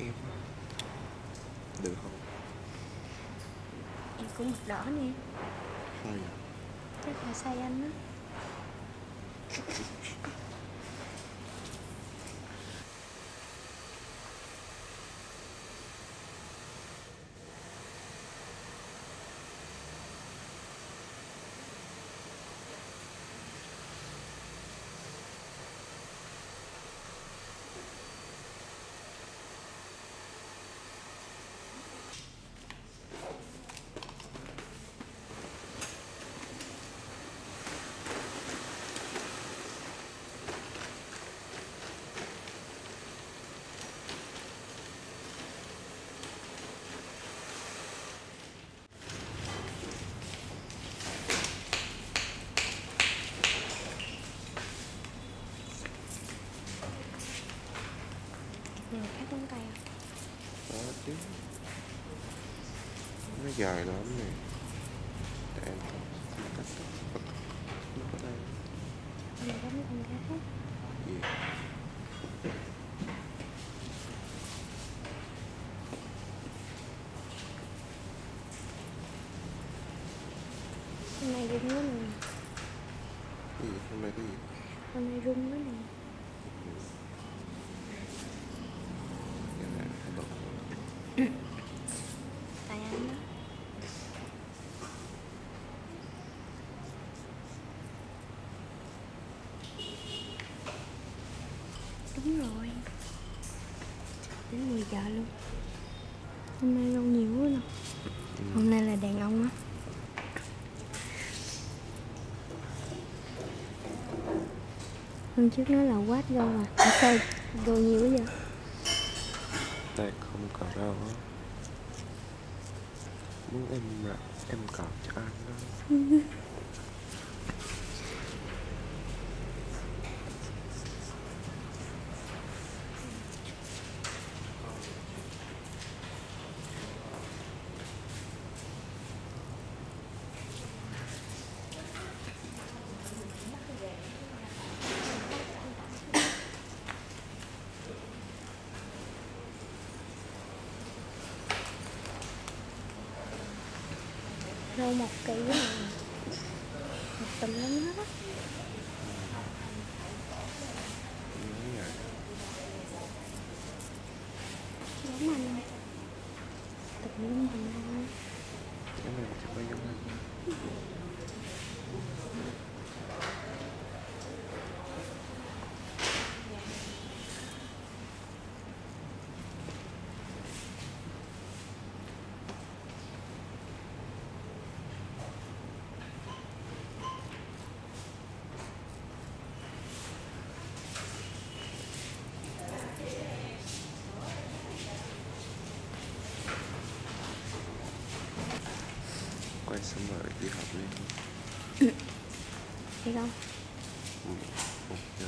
em. Được không? Em cũng mặt đỏ nè. Sai à chắc là sai anh á nào cắt ngón tay à có chứ nó dài lắm nè để em cắt cắt cắt nó có đây Này giống con gái gì Hôm nay rung quá nè cái gì hôm nay cái gì Hôm nay rung quá nè cái này nó bật Tại anh đó Đúng rồi. Đến 10 giờ luôn. Hôm nay rong nhiều quá nè Hôm nay là đàn ông á. Hôm trước nó là quát gâu à. À sao gâu nhiều quá vậy? Đây không có đâu á. Muốn em là em cạo cho anh đó rau một kỹ nè một tùm lắm hết á. Nhớ vậy. nè tùm cái này xong rồi đi học đi thấy không? Ừ, một giờ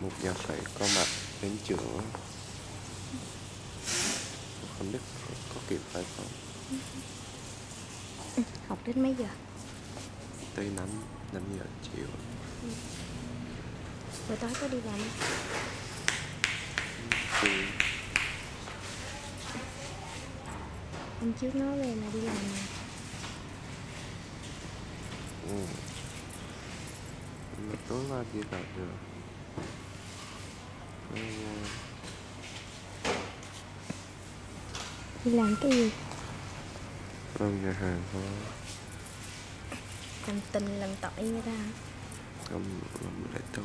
một, giờ phải có mặt đến trường không biết có, kịp phải không? Học đến mấy giờ? Tới năm năm giờ chiều buổi tối có đi làm không? hôm trước nói về là đi làm nè ừ. mà tối qua đi gặp được ừ, đi làm cái gì làm nhà hàng thôi làm tình làm tội người ta hả? làm làm lễ tối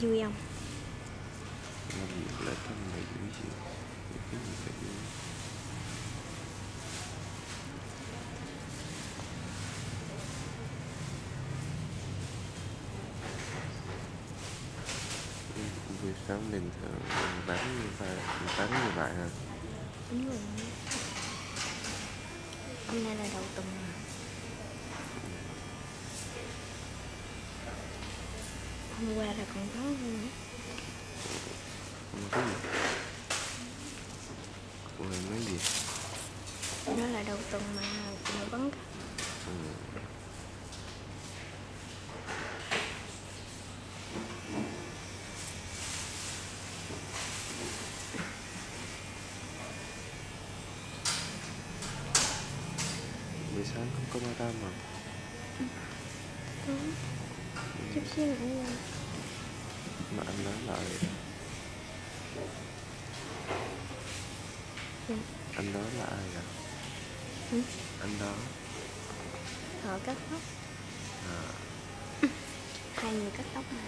vui không? Làm việc lễ thân là dữ gì cái gì phải vui Ừ, buổi sáng bình thường mình bán như vậy mình bán như vậy hả đúng rồi. Hôm nay là đầu tuần. Hôm qua là còn có không có gì? Ủa, nói gì? Nó là đầu tuần mà mà vắng cả ừ. buổi sáng không có madam mà đúng chút xíu nữa rồi mà anh nói lại Ừ. anh đó là ai vậy? Ừ. anh đó. Họ cắt tóc. À, hai người cắt tóc mà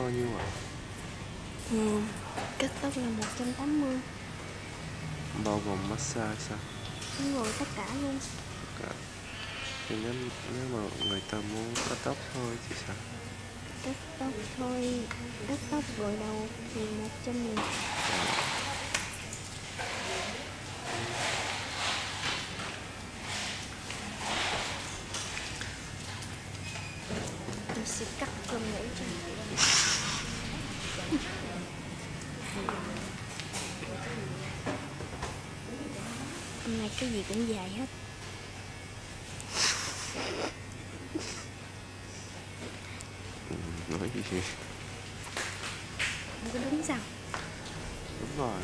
bao nhiêu ạ ừ. cắt tóc là 180 bao gồm massage sao? Đúng rồi tất cả luôn. Cả. Thì nếu, nếu mà người ta muốn cắt tóc thôi thì sao? Cắt tóc thôi. Cắt tóc gội đầu thì một trăm nghìn tôi sẽ cắt cơm ngủ cho hôm nay cái gì cũng dài hết ừ, nói gì không có đúng đúng rồi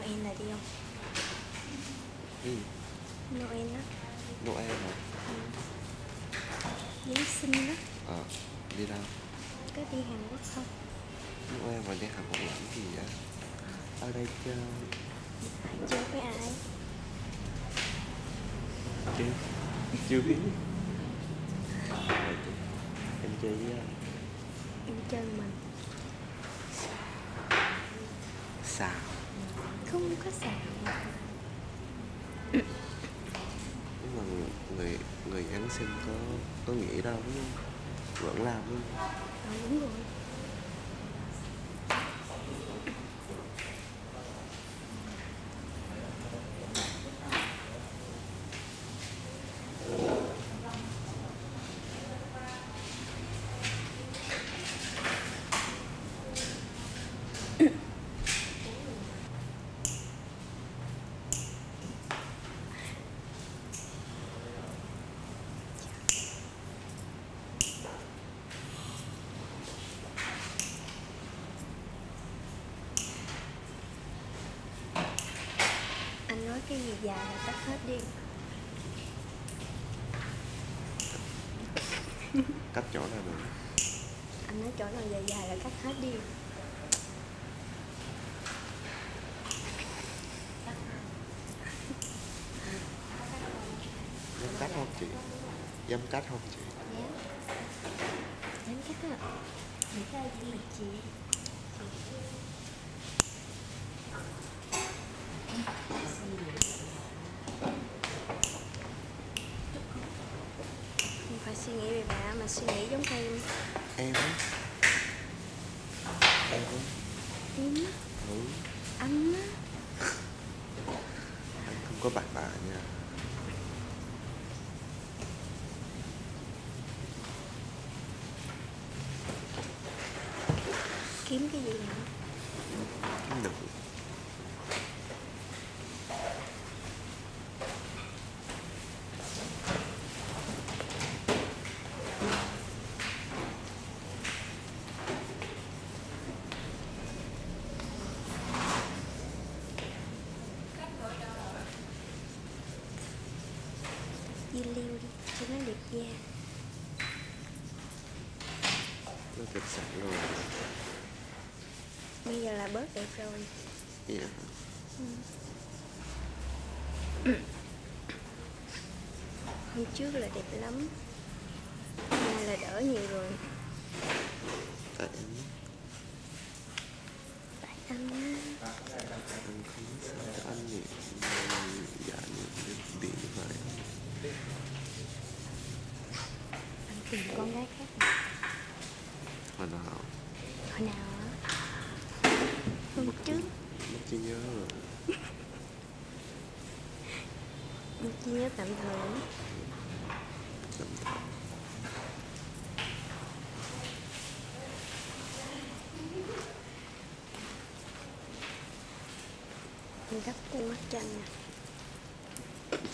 Noel là đi không? ừ. Noel á Noel hả Giáng sinh đó ờ đi đâu Có đi Hàn Quốc không? Noel mà đi Hàn Quốc làm gì vậy ở đây chơi Chơi với ai? chưa chưa biết em chơi với ai? Em chơi mình sao Có sao nhưng mà người người, Giáng sinh có có nghỉ đâu đúng không? Vẫn làm không Ờ đúng rồi cái gì dài là cắt hết đi. Cắt chỗ nào được? Anh nói chỗ nào dài dài là cắt hết đi. Dám cắt không chị? Dám cắt không chị? Dám dám cắt á. Để ra gì chị. Không phải suy nghĩ về bà mà suy nghĩ giống em. Em em á. Em ừ. Anh á. Anh không có bạn bạ nha. Kiếm cái gì nữa kiếm được dưa leo đi cho nó đẹp da nó thật sẵn rồi bây giờ là bớt đẹp rồi dạ hôm trước là đẹp lắm hôm nay là đỡ nhiều rồi tại anh tại anh á anh không biết sao anh nhỉ dạ những điện như vậy anh tìm con gái khác à? hồi nào hồi nào á hôm trước mất trí nhớ rồi em chỉ nhớ tạm thời tầm thời em đắp cái mắt cho anh nè.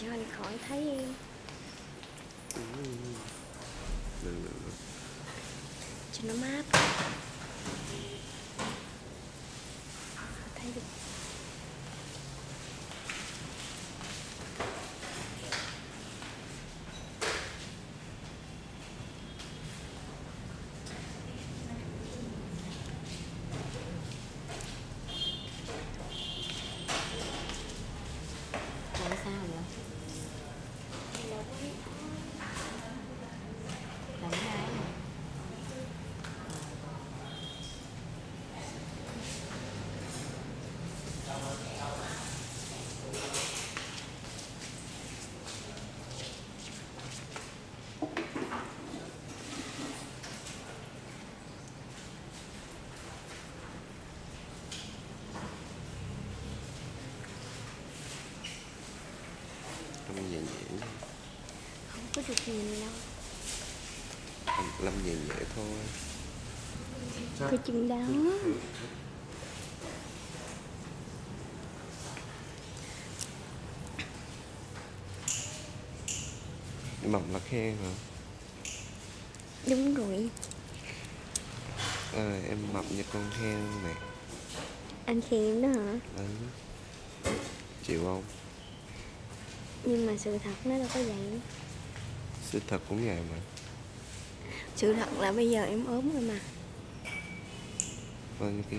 Cho anh khỏi thấy được được được cho nó mát. Ờ, thấy được Tại sao vậy? Làm cái ai? lâm nhẹ nhẹ được nhìn đâu Lâm- lâm nhẹ nhẹ thôi cái chừng đó. Mầm là khen hả? Đúng rồi. À, em mập như con heo này. Anh khen em đó hả? Ừ. chịu không? Nhưng mà sự thật nó đâu có vậy sự thật cũng vậy mà. Sự thật là bây giờ em ốm rồi mà. Bao nhiêu ký?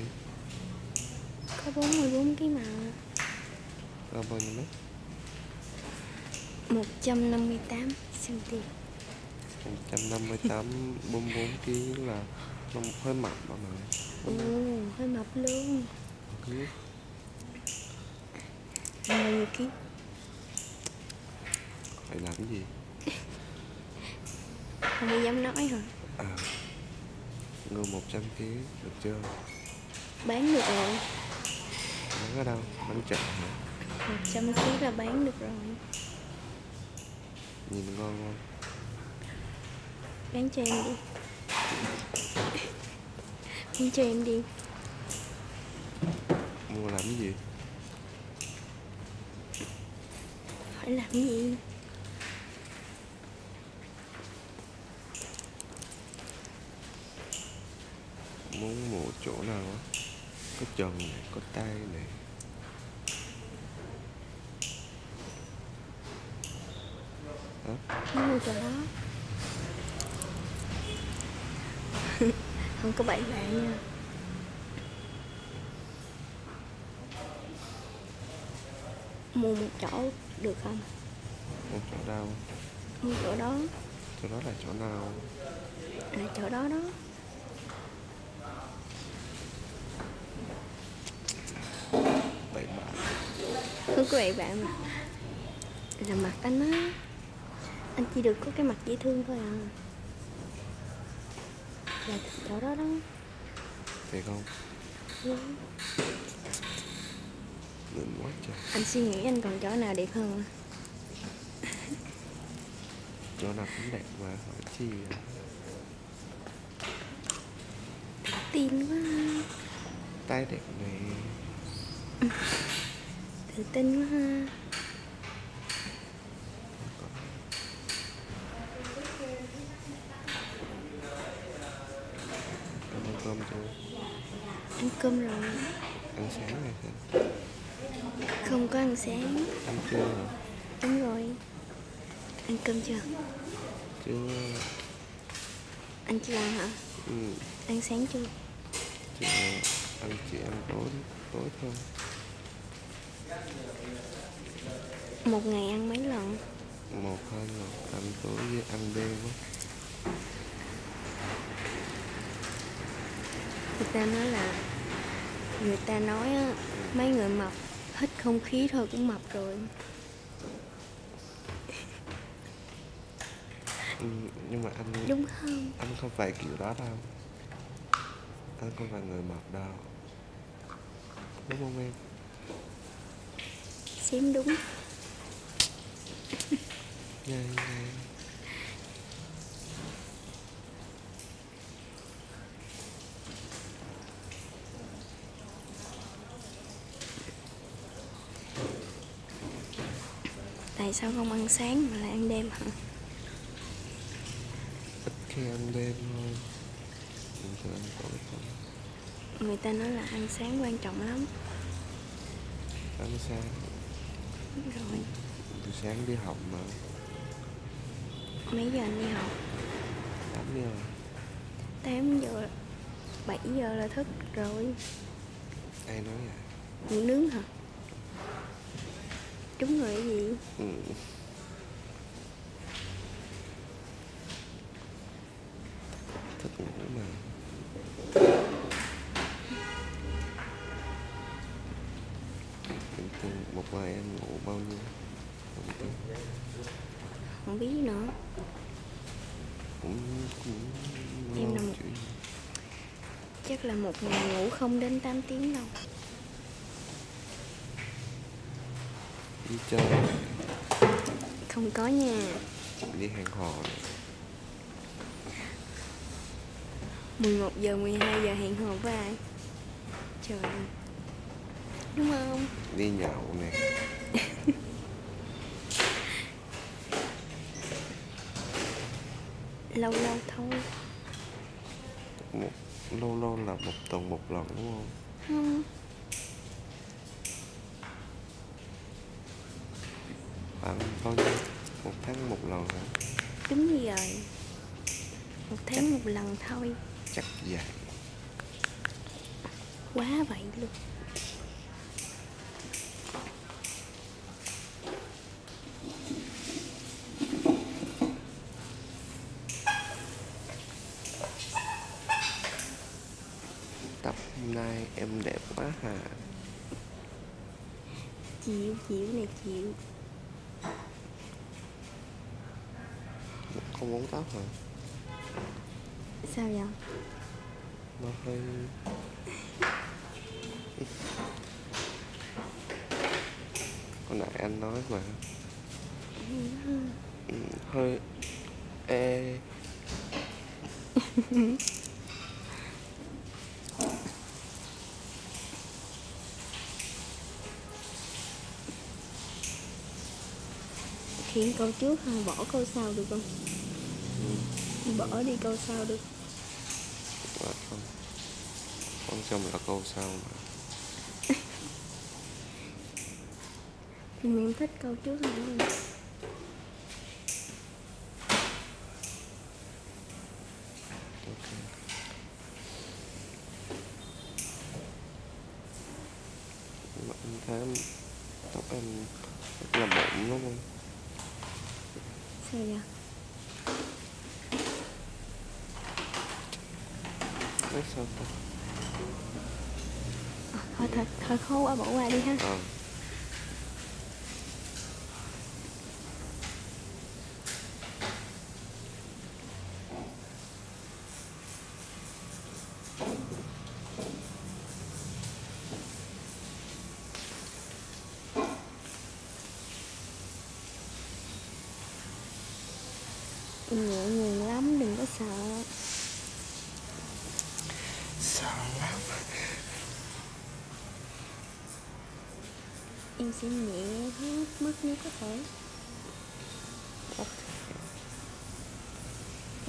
Có 44 kg mà. Có bao nhiêu mét? 158 cm 158 44 kg là nó hơi mập mà mà. Ừ, hơi mập luôn. Ký? Em bao nhiêu ký? Phải làm cái gì không có dám nói hả? À. Người 100 kg được chưa? Bán được rồi. Bán ở đâu? Bán chợ hả? 100 kg là bán được rồi. Nhìn ngon không? Bán cho em đi. Bán cho em đi. Mua làm cái gì? Hỏi làm cái gì muốn mua chỗ nào đó. có chân này có tay này. Mua chỗ đó. Không có bảy bạ nha. Mua một chỗ được không? Một chỗ đâu? Một chỗ đó. Chỗ đó là chỗ nào? Là chỗ đó đó. Không có bậy bạ mà là mặt anh á anh chỉ được có cái mặt dễ thương thôi à. Là chỗ đó đó thiệt không? Ừ. ngượng quá trời. Anh suy nghĩ anh còn chỗ nào đẹp hơn chỗ nào cũng đẹp mà hỏi chi à? tin quá. Tay đẹp này tự tin quá ha. Ăn ăn cơm chưa? Ăn cơm rồi. Ăn sáng này sao không có ăn sáng. Ăn trưa hả? Đúng rồi. Ăn cơm chưa? Chưa anh chưa ăn hả? Ừ, ăn sáng chưa? Chưa ăn chỉ ăn tối tối thôi một ngày ăn mấy lần? Một hai lần ăn tối với ăn đêm á. Người ta nói là người ta nói á mấy người mập hít không khí thôi cũng mập rồi. Ừ, nhưng mà anh đúng không? anh không phải kiểu đó đâu. Anh không phải người mập đâu. Đúng không em xém đúng. Nhai nhai tại sao không ăn sáng mà lại ăn đêm hả? Ít khi ăn đêm thôi. Bình thường ăn tối không người ta nói là ăn sáng quan trọng lắm. Ăn sáng rồi từ sáng đi học mà. Mấy giờ anh đi học? Tám giờ. 8 giờ 7 giờ là thức rồi. Ai nói vậy? Ngủ nướng hả? Đúng rồi cái gì? Ừ. thích ngủ mà bình thường một ngày em ngủ bao nhiêu không biết không biết nữa cũng cũng Em lâu là một- chứ chắc là một ngày ngủ không đến 8 tiếng đâu đi chơi. Không có nha đi hẹn hò này. 11 giờ 12 giờ hẹn hò với ai? Trời ơi. đúng không? Đi nhậu nè. Lâu lâu thôi lâu lâu là một tuần một lần đúng không? Không khoảng bao nhiêu? Một tháng một lần hả? Đúng rồi. Một tháng một lần thôi. chắc vậy quá vậy luôn tập hôm nay em đẹp quá hà chịu chịu này chịu không uống tóc hả sao vậy? Nó hơi hồi nãy anh nói mà. Ừ, hơi ê. Khiến câu trước hay bỏ câu sau được không bỏ đi câu sau được à, không. Quan trọng là câu sau mà. Thì mình thích câu trước hơn thấy tóc em rất là mụn đúng không sao vậy nói sao ta à, thôi thôi thôi khó quá bỏ qua đi ha ờ em nhẹ nhàng lắm đừng có sợ sợ lắm em sẽ nhẹ hết mức nếu có thể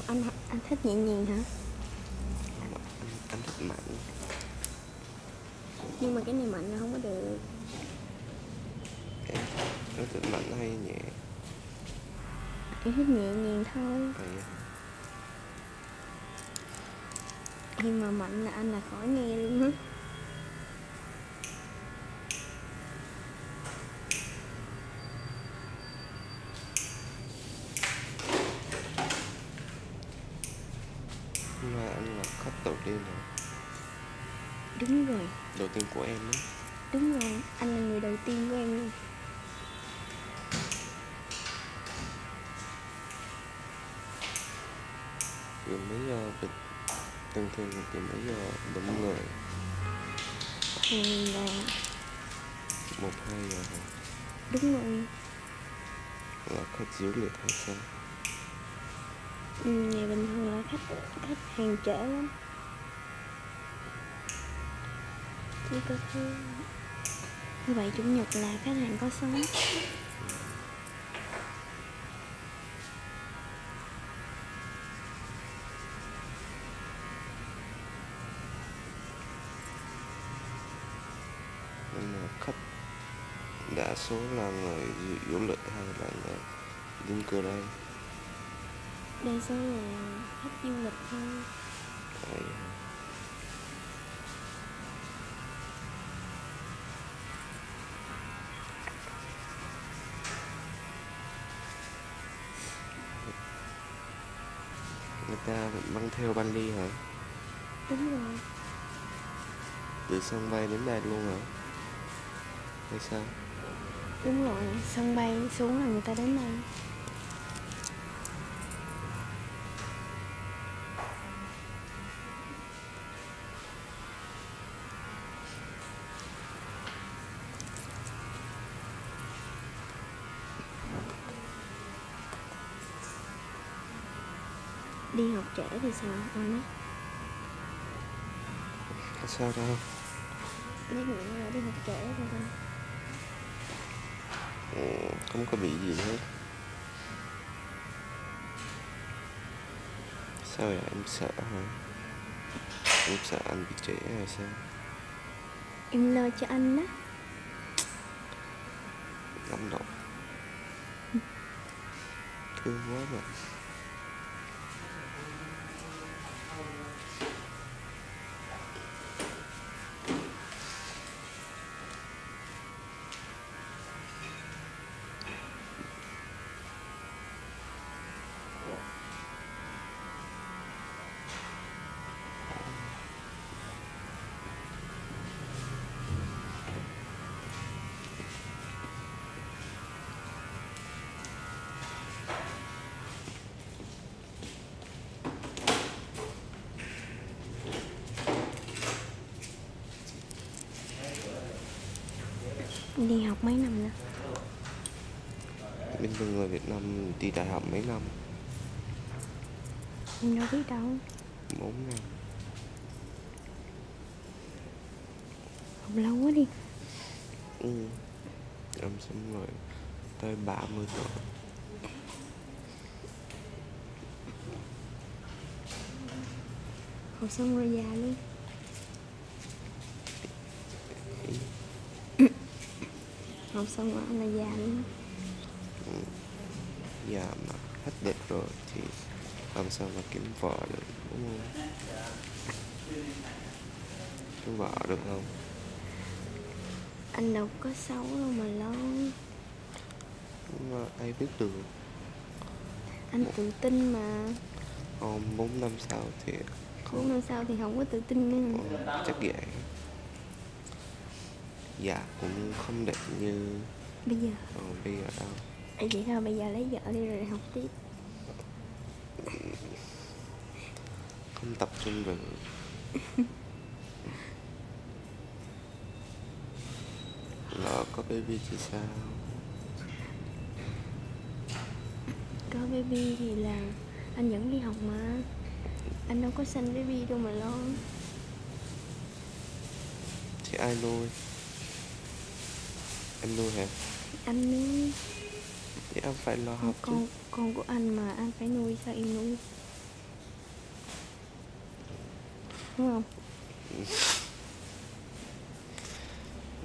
anh anh thích nhẹ nhàng hả? Anh, thích mạnh. Nhưng mà cái này mạnh là không có được. Nó thích mạnh hay nhẹ. Em thích nhẹ nhàng thôi. À? em mà mạnh là anh là khỏi nghe luôn á của em á. Đúng rồi anh là người đầu tiên của em luôn. Rồi mấy giờ bình thường thường thì mấy giờ đúng người. Thường là một hai giờ hả? đúng rồi. là khách dữ liệt hay sao? Ừ, ngày bình thường là khách khách hàng trễ lắm chỉ có thứ thứ bảy chủ nhật là khách hàng có là khách. Đa số là người du, du lịch hay là người dân cư đây đa số là khách du lịch thôi băng theo băng đi hả? Đúng rồi. Từ sân bay đến đây luôn hả? Hay sao? Đúng rồi sân bay xuống là người ta đến đây trễ thì sao? Anh á sao đâu lát nữa là đi học rồi thôi ừ, không có bị gì hết. Sao vậy? Em sợ hả? Em sợ anh bị trễ hay sao? Em lo cho anh đó lắm động thương quá mà đi học mấy năm nữa bình thường người Việt Nam đi đại học mấy năm. Em đâu biết đâu. Bốn năm. Học lâu quá đi. Ừ. em xong rồi tới 30 tuổi. Học xong rồi già luôn học xong rồi là già luôn. Giờ mà hết đẹp rồi thì làm sao mà kiếm vợ được đúng không? Kiếm vợ được không? Anh đâu có xấu đâu mà lo. Nhưng mà ai biết được. Anh tự tin mà. Còn 4 năm sau thì bốn năm sau thì không có tự tin nữa. Chắc vậy Dạ cũng không đẹp như bây giờ. Ờ, bây giờ đâu. Ê, vậy thôi bây giờ lấy vợ đi rồi học tiếp. Không tập trung được. Lỡ có baby thì sao? Có baby thì là anh vẫn đi học mà. Anh đâu có sanh baby đâu mà lo. Thì ai nuôi Em nuôi hả? Anh nuôi Thì em phải lo học chứ. Con con của anh mà anh phải nuôi sao em nuôi. Đúng không?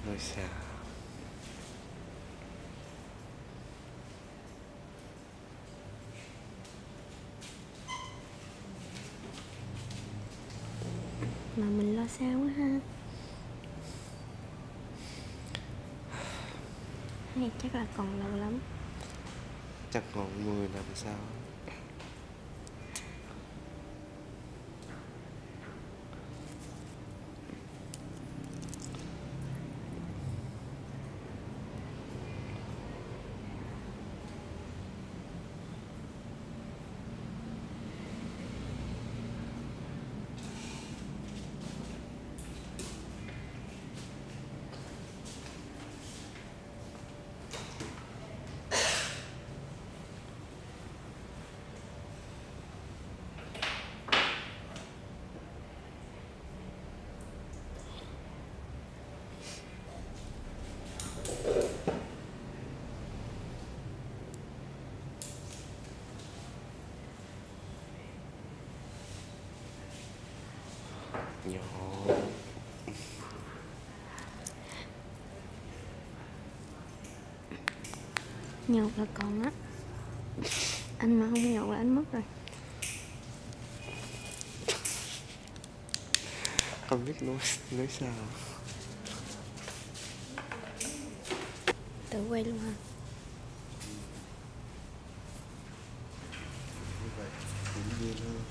Rồi sao? Mà mình lo sao quá ha này chắc là còn lâu lắm. Chắc còn 10 năm sau. Nhỏ. Nhột là còn á. Anh mà không nhột là anh mất rồi. Không biết nói, nói sao. Tự quay luôn ha Như vậy cũng nhiên hơn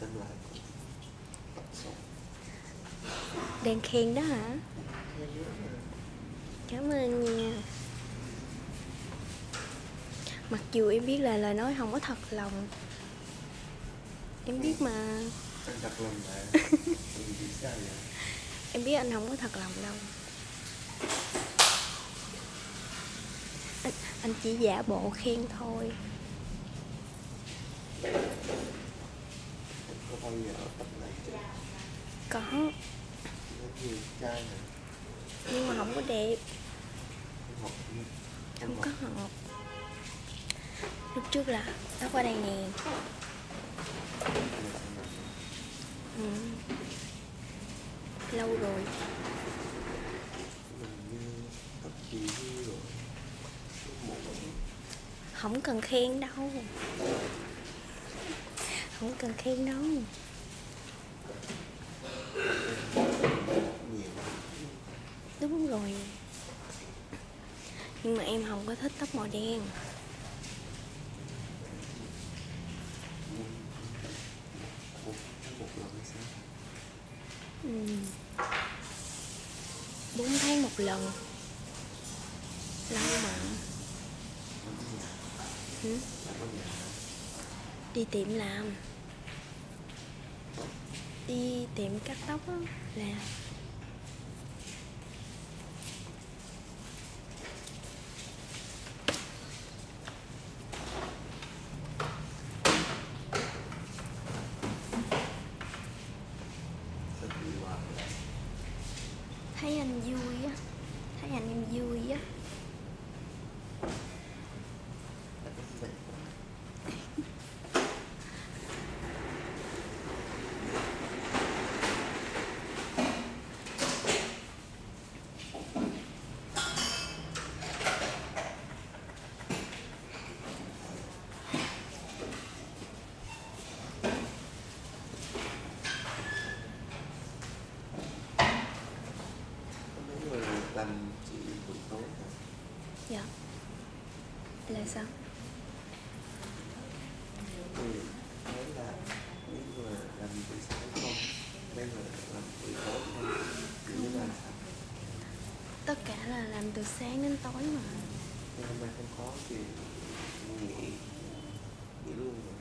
Xem lại Tập sống đang khen đó hả? Cảm ơn nha. Mặc dù em biết là lời nói không có thật lòng. Em biết mà. Lòng em biết anh không có thật lòng đâu. Anh, anh chỉ giả bộ khen thôi Có bao giờ ở tập này chưa? có Nó nhiều trai nè nhưng mà không có đẹp Không có học lúc trước là nó qua đây nè. Ừ. lâu rồi. Không cần khen đâu. Không cần khen đâu nhiều đúng rồi. Nhưng mà em không có thích tóc màu đen. Ừ. bốn tháng một lần. Lâu mà. Ừ. Đi tiệm làm. Đi tiệm cắt tóc á, là Sao bị hoài thấy anh vui á thấy anh em vui á Tại sao? thì thấy là những người làm buổi sáng không mấy người làm buổi tối không kiểu như là sao Tất cả là làm từ sáng đến tối mà. Nhưng hôm nay không có thì nghỉ nghỉ luôn rồi.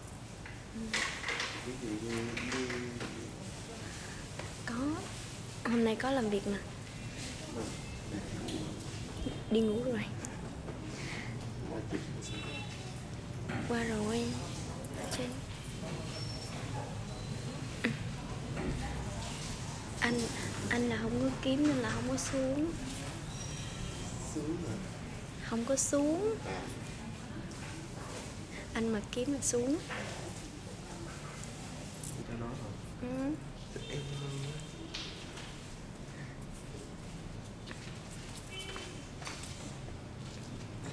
Ví dụ như như Có. Hôm nay có làm việc mà. Mà Đi ngủ rồi. Qua rồi. Trên. Anh Anh là không có kiếm nên là không có xuống sướng mà Không có xuống. À. Anh mà kiếm là xuống. Cho nó rồi ừ. thích em hơn á.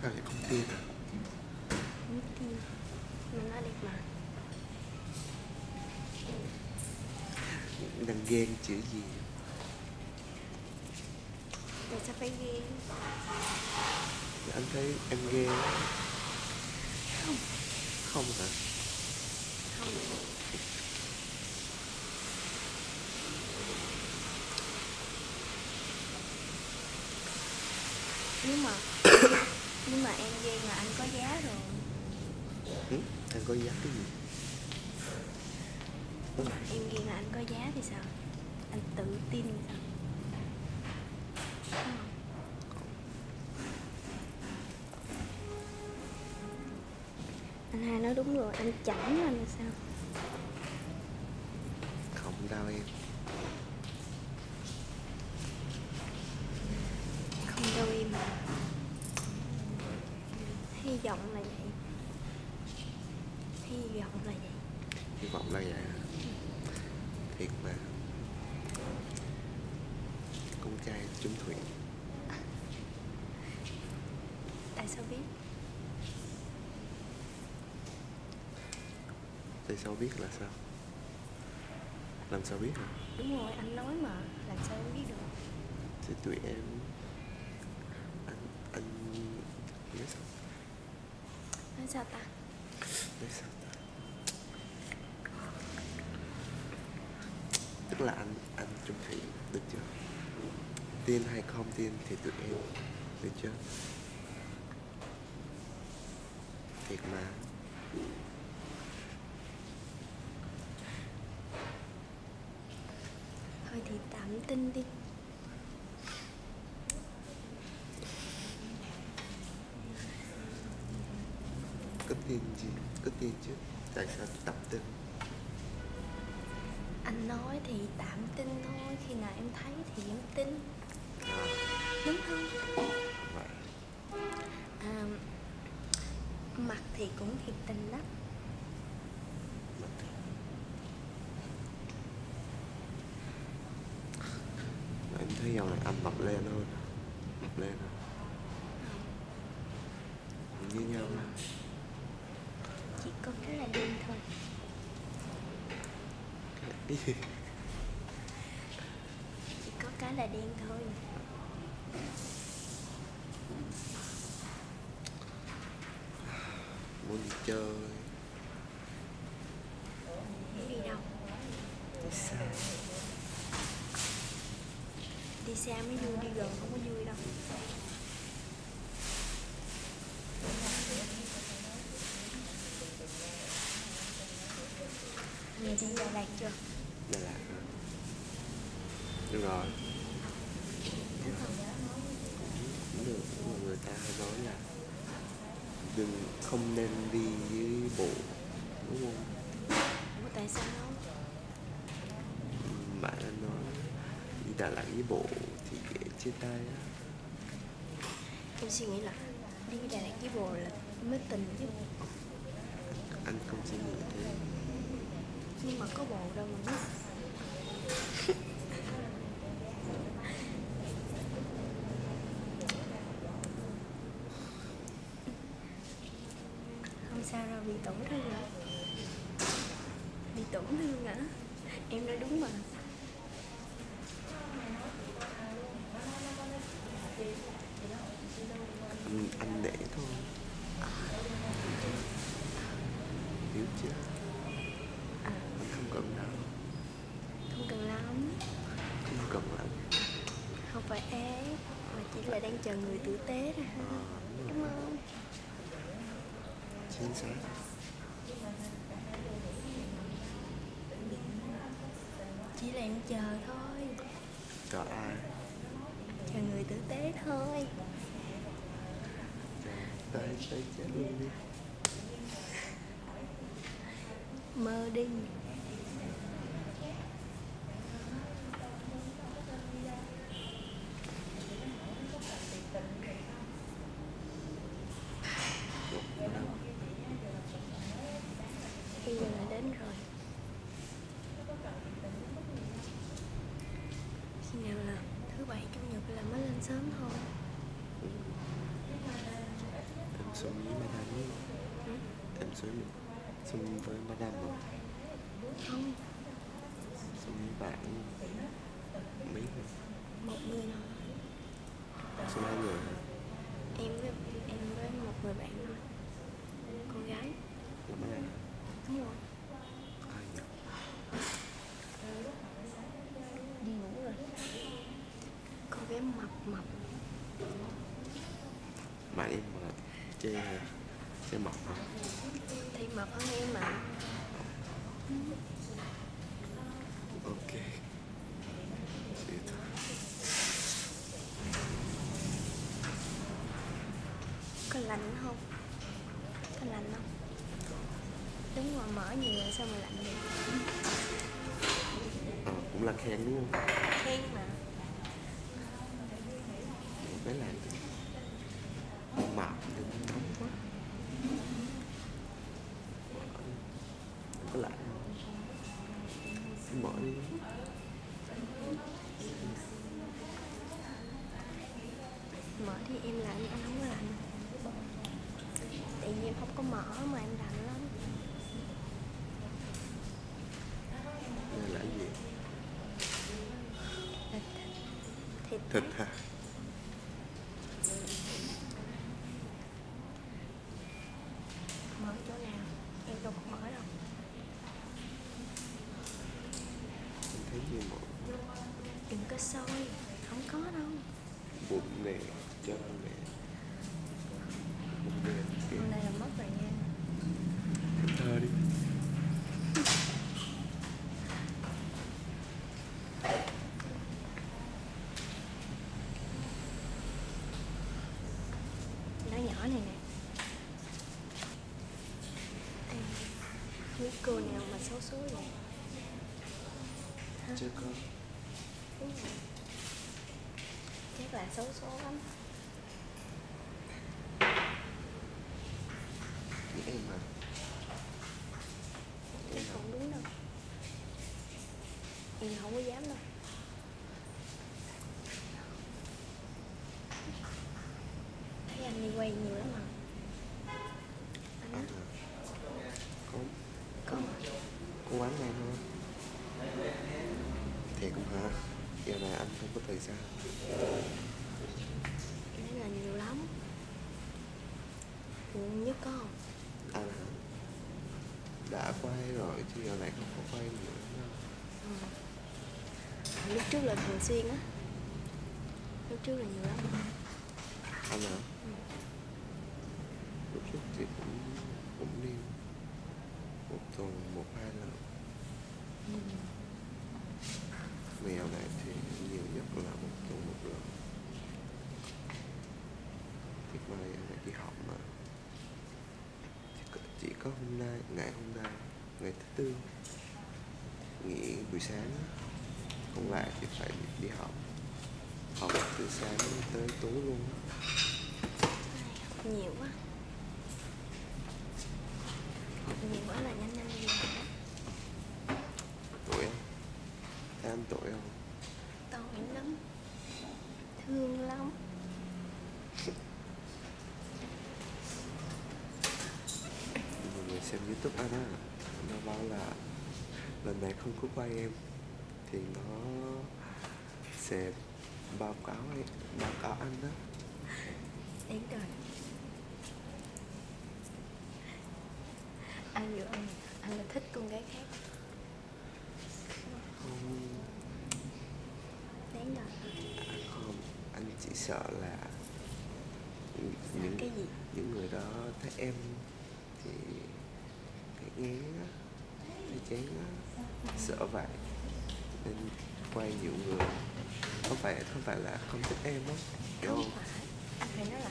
sao lại không tin à Không tin Mình nói đẹp mà đang ghen chữ gì Tại sao phải ghen anh thấy em ghen á. Không không hả Không Nếu mà Nếu mà em ghen là anh có giá rồi ừ? anh có dám cái gì Nếu mà em ghen là anh có giá thì sao Anh tự tin? Anh hai nói đúng rồi, anh chảnh anh là sao không đâu em Không đâu em Hy vọng là vậy Hy vọng là vậy hy vọng là vậy hả? thiệt mà con trai trúng thủy Tại sao biết tại sao biết là sao? Làm sao biết hả? Đúng rồi, anh nói mà Làm sao em biết được? Thì tụi em anh anh nói sao? Nói sao ta? Nói sao ta? Tức là anh anh trúng thủy được chưa? Tin hay không tin thì tụi em được chưa? Thiệt mà Tạm tin đi. Có tin gì có tin chứ. Tại sao tập tin? Anh nói thì tạm tin thôi Khi nào em thấy thì em tin. À, Đúng không? Vậy. À, Mặt thì cũng thiệt tình đó mà mà em thấy dạo này anh mập lên hơn mập lên hơn như nhau mà Chỉ có cái là đen thôi. Cái gì Chỉ có cái là đen thôi. Muốn đi chơi Đi đâu đi xa Đi xa mới vui, đi gần không có vui đâu Mình đi Đà Lạt chưa? Đà Lạt rồi Đúng không? cũng được nhưng mà người ta nói là đừng không nên đi với bộ đúng không Ủa tại sao? bạn nói đi Đà Lạt với bộ dễ chia tay á. Em suy nghĩ là đi Đà Lạt với bồ là mới tình chứ. Anh không suy nghĩ thế. Nhưng mà có bồ đâu mà biết. Không sao đâu, bị tổn thương hả? Bị tổn thương hả? Em nói đúng mà anh, anh để thôi chứ à, anh không cần đâu không cần lắm không cần lắm không phải ép mà chỉ là đang chờ người tử tế ha Ờ, đúng không chính xác. Chỉ là đang chờ thôi. Cho ai? Chờ người tử tế thôi. Cho tới tới chết luôn đi. Mơ đi Ủa, ở đâu bây giờ là đến rồi khi nào là thứ bảy chủ nhật là mới lên sớm thôi em xuống với madam Ừ. em xuống xuống với madam rồi. Không xuống với bạn mấy người? Một người nào xuống hai người hả? em với em với một người bạn thôi. Con gái. Là mấy anh đúng rồi. Ai nhỉ đi ngủ rồi. Con bé mập mập. Mà em mà chê chê mập con em mà ok Vậy thôi. có lạnh không có lạnh không đúng rồi mở nhiều rồi sao mà lạnh vậy à, cũng là khen đúng không khen mà mấy làm good path. Mà xấu số vậy Hả? chưa có. Đúng rồi. chắc là xấu số lắm. Nghĩ em mà. Chắc không đúng đâu. Em không có dám đâu. Thấy anh đi quay nhiều lắm mà. Anh á anh hả có có có quán này thôi. Thiệt không hả? Giờ này anh không có thời gian. Thấy là nhiều lắm. Nhất có không? Anh hả đã quay rồi chứ giờ này không có quay nữa. Ừ. lúc trước là thường xuyên á. Lúc trước là nhiều lắm. Anh hả lúc trước thì cũng cũng đi một tuần một hai lần ừ. mèo này thì nhiều nhất là một tuần một lần tiếc mà này đi học mà chỉ có, chỉ có hôm nay ngày hôm nay ngày thứ tư nghỉ buổi sáng còn lại thì phải đi học. Học từ sáng tới tối luôn nhiều quá. Học nhiều quá là nhanh nhanh đi học tuổi không thấy anh tuổi không? Tội lắm. Thương lắm. Mọi người xem youtube anh á. Nó báo là lần này không có quay em. Thì nó sẽ báo cáo ấy, báo cáo anh đó. Đến rồi. Ăn vừa ăn? Hay là thích con gái khác. Không. Đáng rồi. Không anh chỉ sợ là những cái gì? những người đó thấy em thì thấy ngán á thấy chán á sợ vậy. Nên quay nhiều người không phải không phải là không thích em á. Hiểu không phải. Anh phải nói là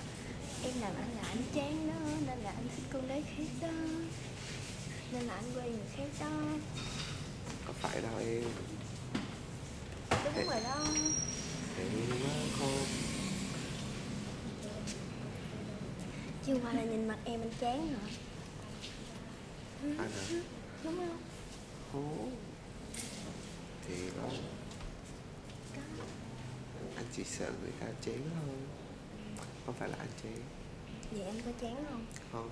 em làm anh là anh chán đó nên là anh thích con gái khác đó. Nên là anh quen người khác đó. Có phải đâu em. Đúng rồi đó. nó không. Chứ không phải là nhìn mặt em anh chán hả? Anh à đúng không? Hố thì đó chỉ sợ người ta chán thôi. Không phải là anh chán. Vậy anh có chán không? Không.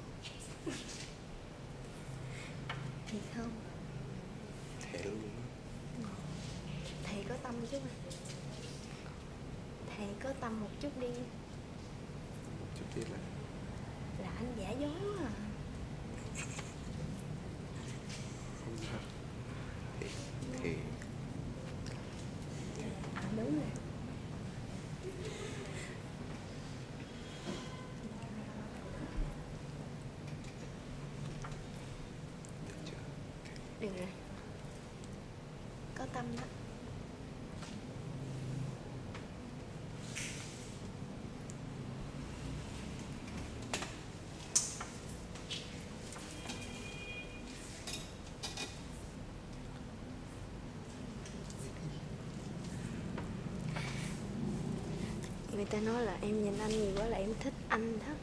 Thì không. Thể luôn á. Thầy có tâm chút à thầy có tâm một chút đi. Một chút đi là là anh giả dối quá à không thật thì thì à, đúng rồi được chưa được rồi có tâm đó người ta nói là em nhìn anh nhiều quá là em thích anh đó.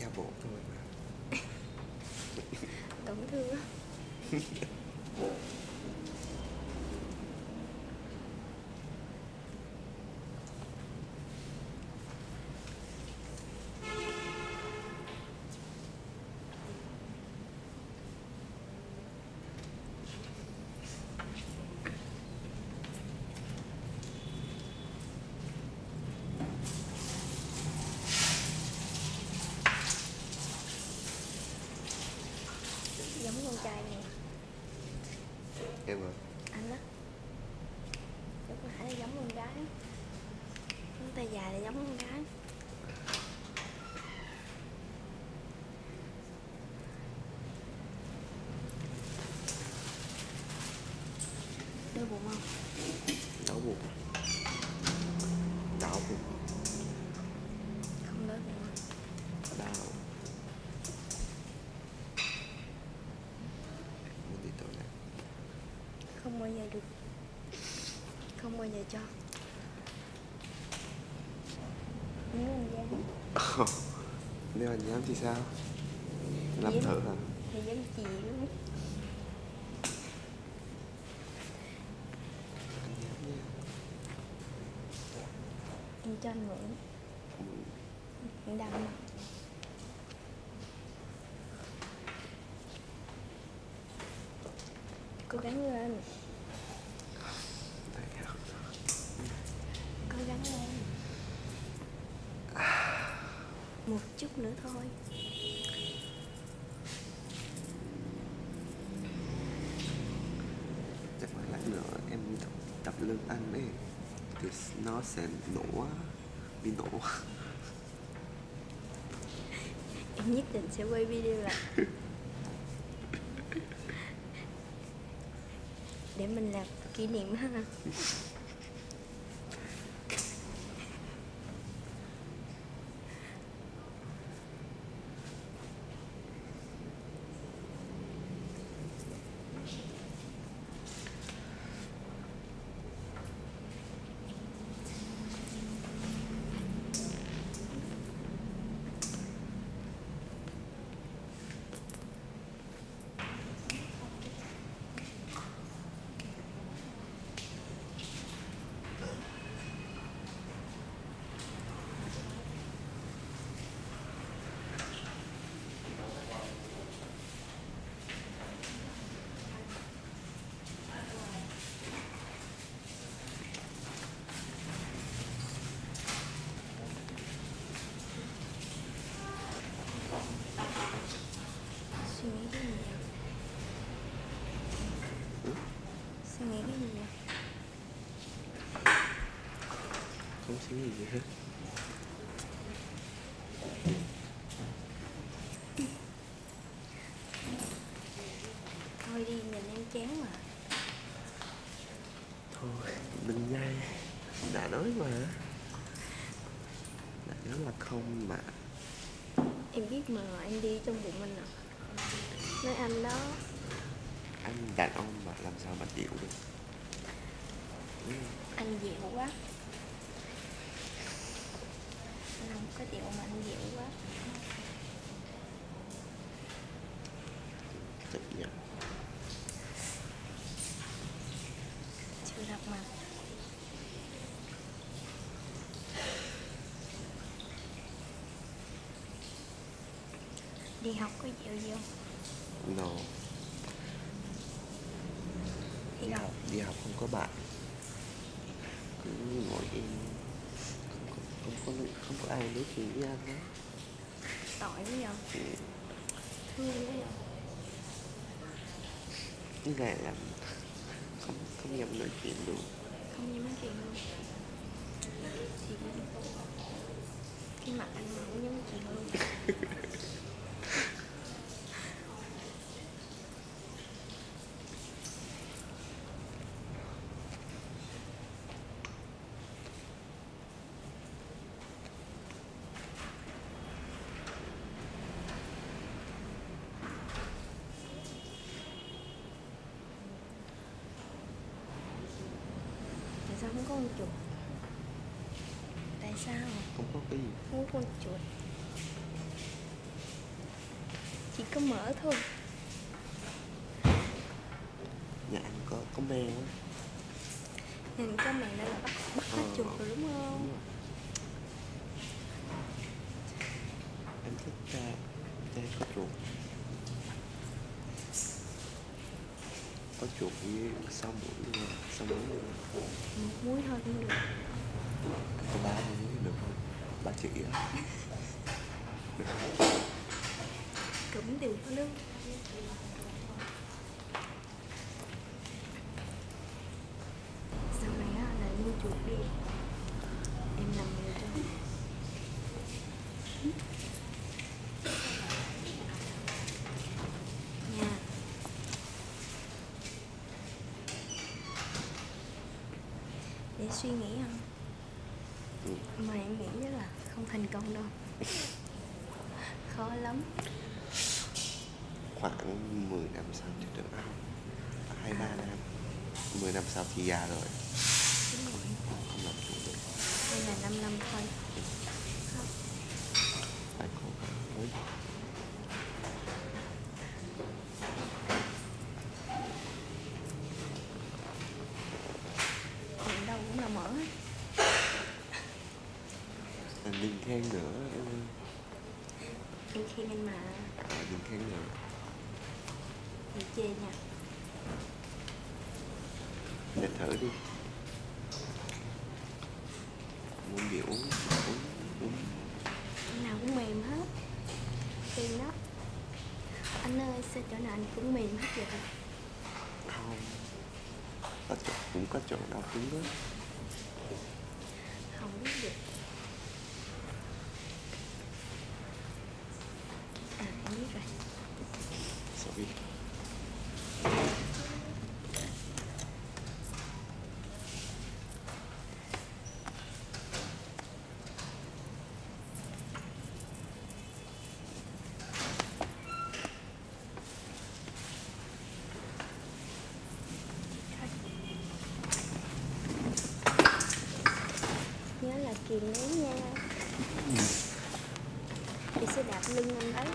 Gia bộ thôi mà. Tổn thương á giống con trai nè em à anh á lúc nãy là giống con gái chúng ta dài là giống con gái đau bụng không đau bụng đau bụng không đau bụng không đau muốn đi toilet không bao giờ được. Không bao giờ cho. Nếu anh dám. Nếu anh dám thì sao? Làm Dám. thử hả? Thì dám chịu. Anh dám nha. Em cho anh mượn anh đâm mà cố gắng lên Thấy không? cố gắng lên một chút nữa thôi. Chắc phải lát nữa em tập, tập lưng anh ấy thì nó sẽ nổ bị nổ em nhất định sẽ quay video lại. Để mình làm kỷ niệm ha nghĩ gì hết thôi đi nhìn em chán mà. Thôi đừng nhai. Đã nói mà. Đã nói là không mà. Em biết mà anh đi trong bụng anh à nói anh đó. Anh đàn ông mà làm sao mà chịu được? Anh dịu quá chịu mà anh dịu quá. Chưa gặp mặt. Đi học có chịu gì không? No. Đi học học. Đi học không có bạn. Cứ ngồi im không có không có ai nói chuyện với anh đó. Tội quá vậy? Ừ, thương quá vậy? Cái này làm không không dám nói chuyện được. Không dám nói chuyện luôn thì cái mặt anh mà không dám nói chuyện luôn sao có con chuột. Tại sao? Không có cái gì. Không có con chuột. Chỉ có mỡ thôi. Nhà anh có có mèo á nhìn có mẹ đã là bắt bắt hết Ờ. chuột rồi đúng không? em thích cha cha có chuột. Có chuột với sáu mũi luôn sáu mũi. luôn. Một muối thôi. Cũng được có ba mũi được không ba chị á. Cũng được luôn sau này á là nuôi chuột đi em làm người cho nha để suy nghĩ không? Ừ. mà em nghĩ chắc là không thành công đâu. Khó lắm. Khoảng 10 năm sau thì được không hai ba năm. 10 năm sau thì già rồi đúng rồi không làm chủ được hay là 5 năm thôi không phải cố gắng mới chuyện đâu cũng là mở hết à, đừng khen nữa em ơi. Em khen anh mà. À, đừng khen nữa thì chê nha. Để thử đi. Muốn gì uống uống uống. Nào cũng mềm hết. Tiền đó. Anh ơi sao chỗ nào anh cũng mềm hết vậy? Không. Có chỗ, cũng có chỗ nào cứng đó không biết được à em biết rồi sorry nhớ là kiềm nén nha chị sẽ đạp lưng anh đấy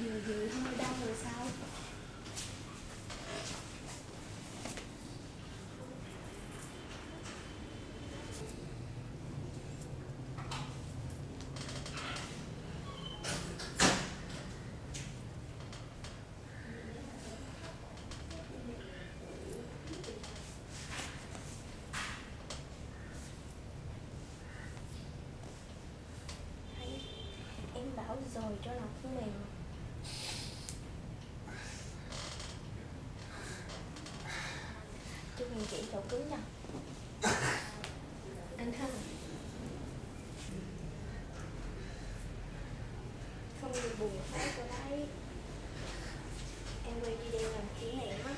Nhiều gì thôi đau rồi sao rồi cho nó cũng mềm. Chúc mình chỉ chỗ cứng nè Anh ha Không được buồn hết rồi đấy Em quay video này kỷ niệm á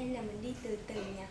hay là mình đi từ từ nhỉ?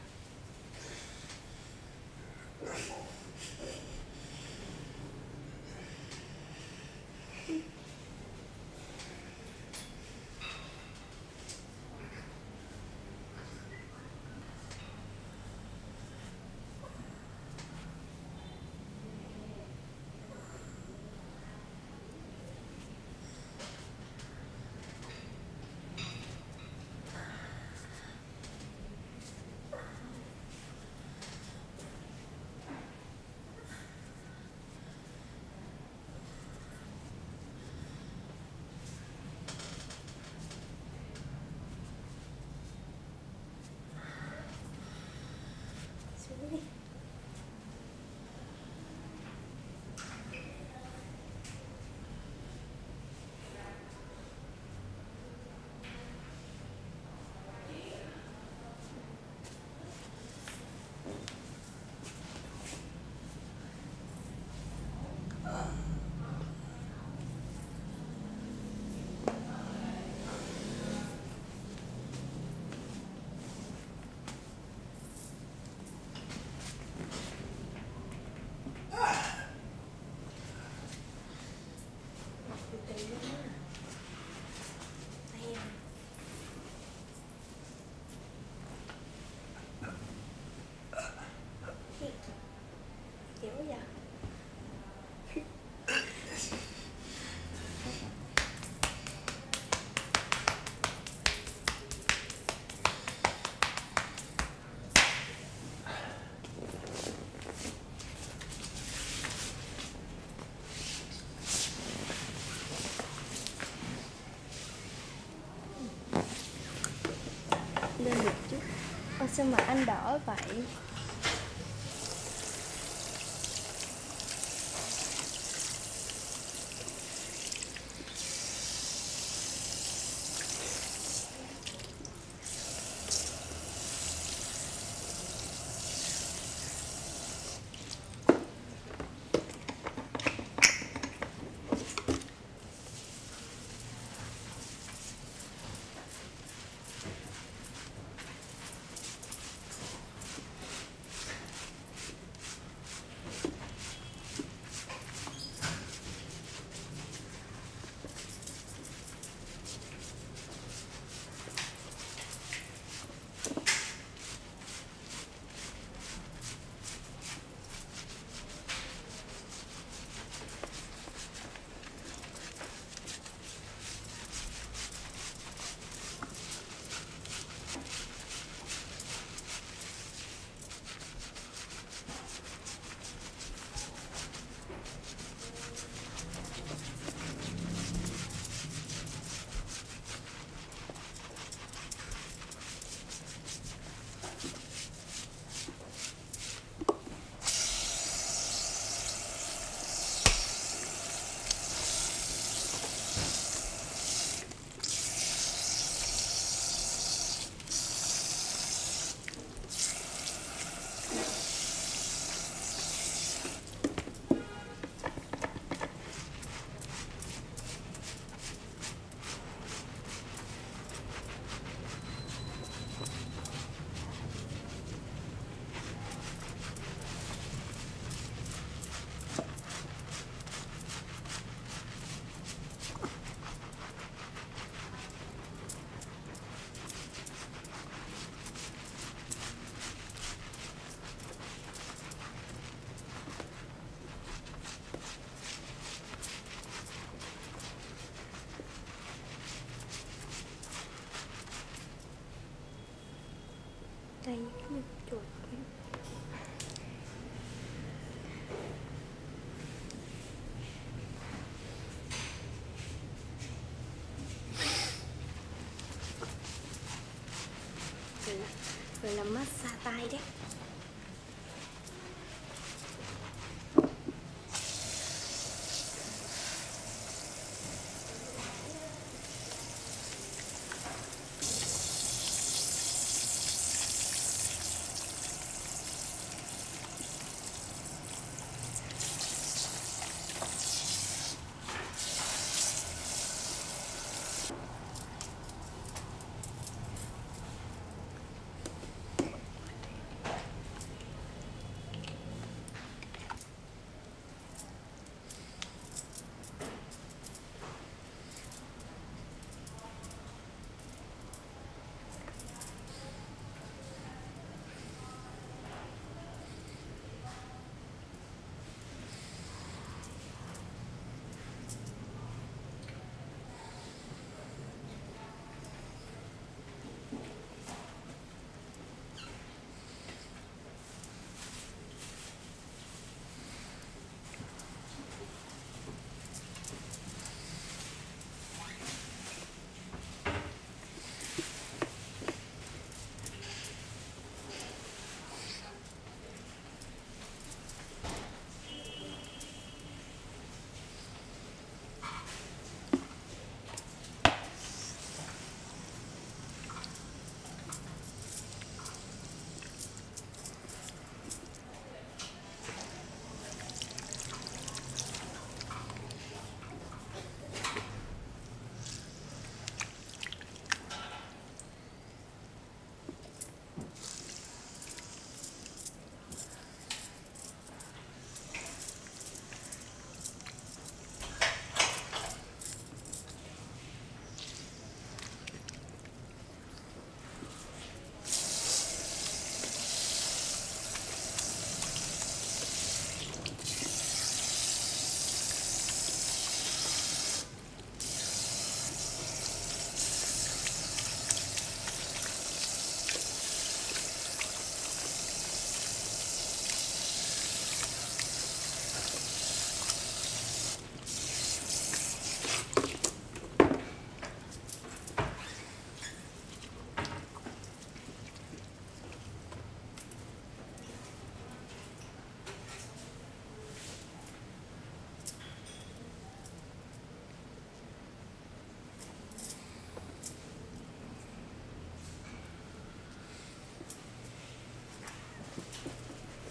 Sao mà anh đỏ vậy tay như chuột rồi là, rồi là massage tay đấy.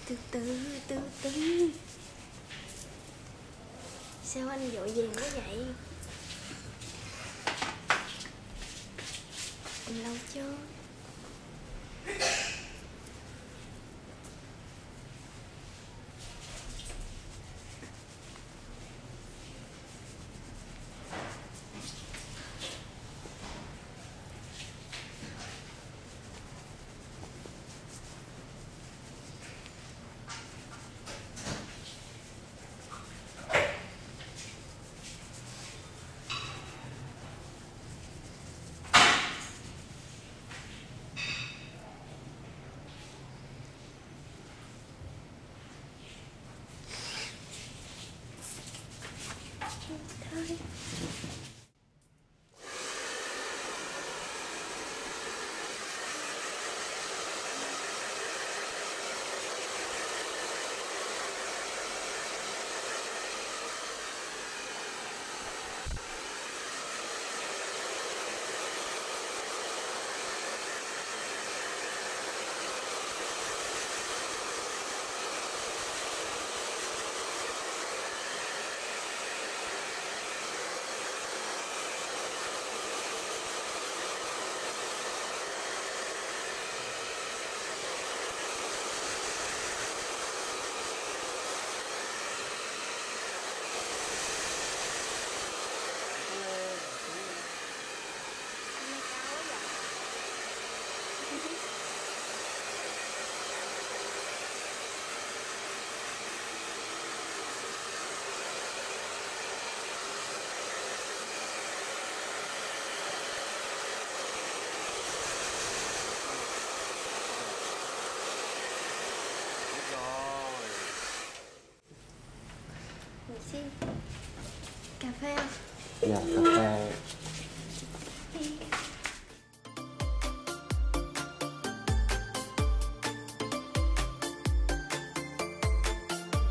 Từ từ từ từ. Sao anh vội vàng quá vậy? Anh lâu chưa